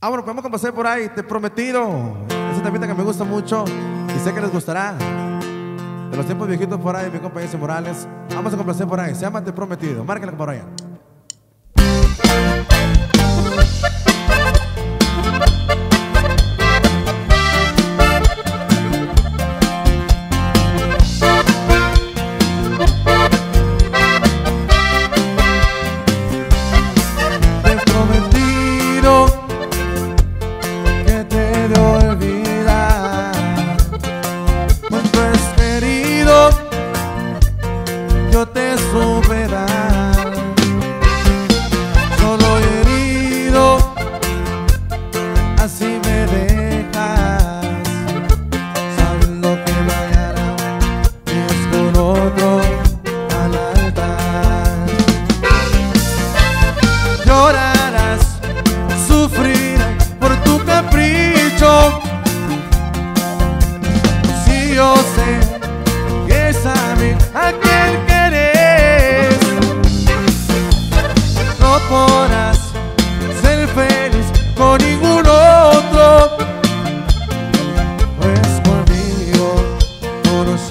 Ah, bueno, podemos complacer por ahí, te prometido. Esa tapita que me gusta mucho y sé que les gustará. De los tiempos viejitos por ahí, mi compañero Morales. Vamos a complacer por ahí, se llama Te prometido. Márcala por allá. Yo te supe dar. Solo herido, así me dejas. Sabiendo que mañana es con otro al altar. Llorarás, sufrirás por tu capricho. Si yo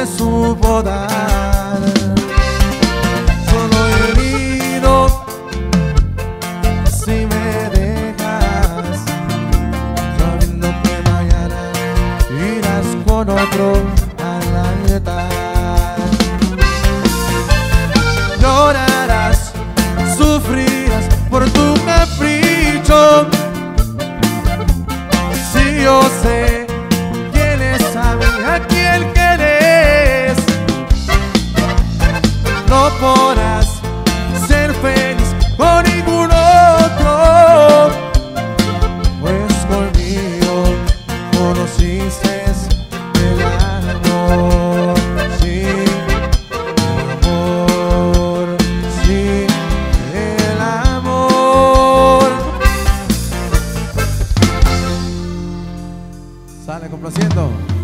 me supo dar. Solo he herido si me dejas, sabiendo que mañana irás con otro a la altar. Llorarás, sufrirás por tu capricho. Si yo sé. Sale complaciendo.